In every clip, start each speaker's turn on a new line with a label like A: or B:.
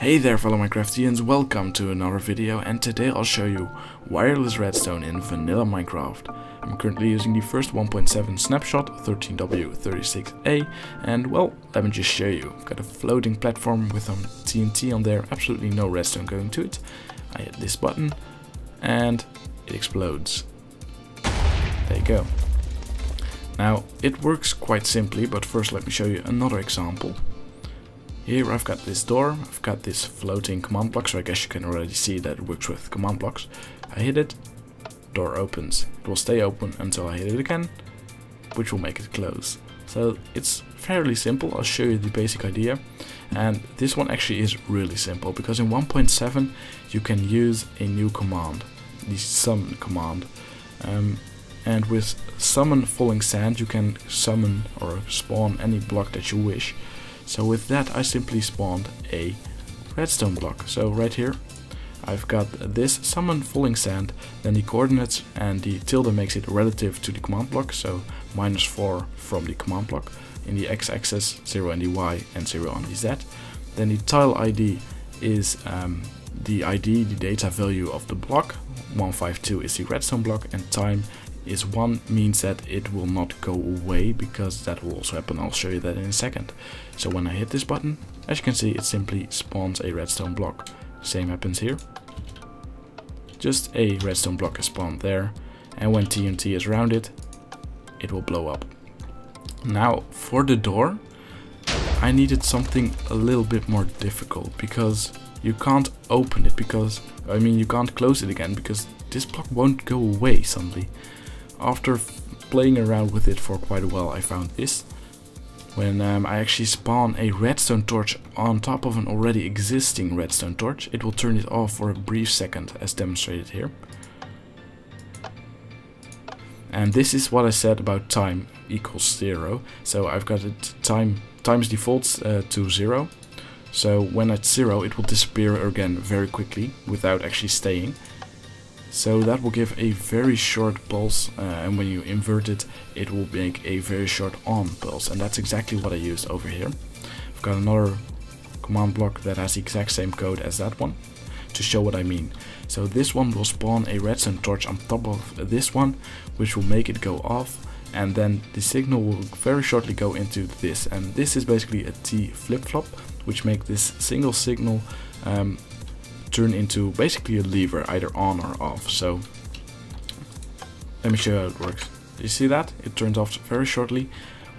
A: Hey there fellow Minecraftians, welcome to another video and today I'll show you wireless redstone in vanilla Minecraft. I'm currently using the first 1.7 snapshot 13W36A and well, let me just show you. I've got a floating platform with some TNT on there, absolutely no redstone going to it. I hit this button and it explodes. There you go. Now, it works quite simply, but first let me show you another example. Here I've got this door, I've got this floating command block, so I guess you can already see that it works with command blocks. I hit it, door opens. It will stay open until I hit it again, which will make it close. So it's fairly simple, I'll show you the basic idea. And this one actually is really simple, because in 1.7 you can use a new command, the summon command. Um, and with summon falling sand you can summon or spawn any block that you wish. So with that I simply spawned a redstone block. So right here I've got this summon falling sand, then the coordinates and the tilde makes it relative to the command block, so minus 4 from the command block. In the x-axis 0 on the y and 0 on the z. Then the tile ID is um, the ID, the data value of the block, 152 is the redstone block and time is 1 means that it will not go away because that will also happen, I'll show you that in a second. So when I hit this button, as you can see it simply spawns a redstone block. Same happens here. Just a redstone block is spawned there and when TNT is around it, it will blow up. Now for the door, I needed something a little bit more difficult because you can't open it because, I mean you can't close it again because this block won't go away suddenly. After playing around with it for quite a while I found this. When um, I actually spawn a redstone torch on top of an already existing redstone torch, it will turn it off for a brief second as demonstrated here. And this is what I said about time equals zero. So I've got it time times defaults uh, to zero. So when at zero, it will disappear again very quickly without actually staying. So that will give a very short pulse uh, and when you invert it, it will make a very short on pulse and that's exactly what I used over here. I've got another command block that has the exact same code as that one to show what I mean. So this one will spawn a redstone torch on top of this one which will make it go off and then the signal will very shortly go into this and this is basically a T flip-flop which make this single signal um, turn into basically a lever, either on or off. So let me show you how it works. You see that? It turns off very shortly,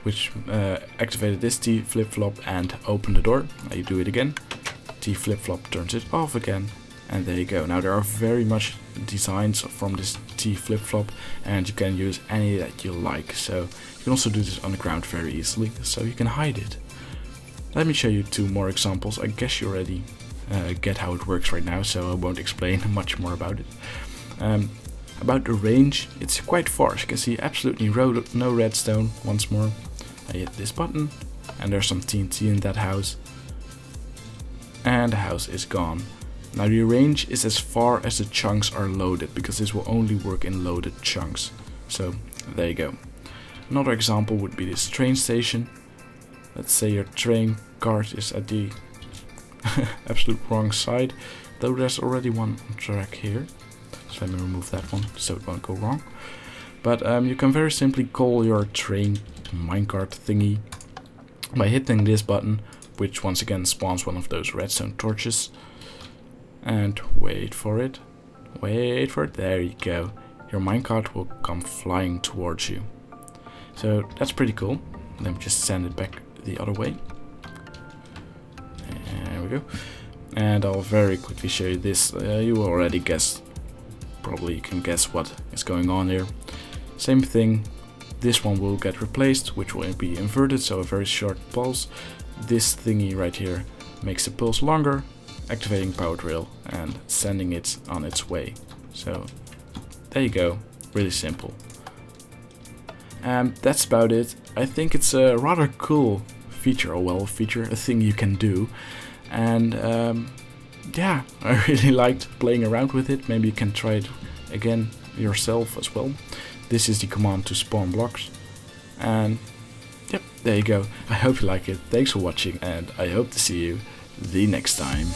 A: which uh, activated this T flip-flop and opened the door. Now you do it again. T flip-flop turns it off again. And there you go. Now there are very much designs from this T flip-flop and you can use any that you like. So you can also do this on the ground very easily, so you can hide it. Let me show you two more examples. I guess you already uh, get how it works right now, so I won't explain much more about it. Um, about the range, it's quite far. As you can see, absolutely no redstone. Once more, I hit this button, and there's some TNT in that house. And the house is gone. Now the range is as far as the chunks are loaded, because this will only work in loaded chunks. So, there you go. Another example would be this train station. Let's say your train cart is at the absolute wrong side. Though there's already one track here. So let me remove that one so it won't go wrong. But um, you can very simply call your train minecart thingy by hitting this button, which once again spawns one of those redstone torches. And wait for it. Wait for it. There you go. Your minecart will come flying towards you. So that's pretty cool. Let me just send it back the other way And I'll very quickly show you this. Uh, you already guessed, probably you can guess what is going on here. Same thing, this one will get replaced, which will be inverted, so a very short pulse. This thingy right here makes the pulse longer, activating powered rail and sending it on its way. So there you go, really simple. And that's about it. I think it's a rather cool feature, or well, feature, a thing you can do and um, yeah I really liked playing around with it. Maybe you can try it again yourself as well. This is the command to spawn blocks. And yep there you go. I hope you like it. Thanks for watching and I hope to see you the next time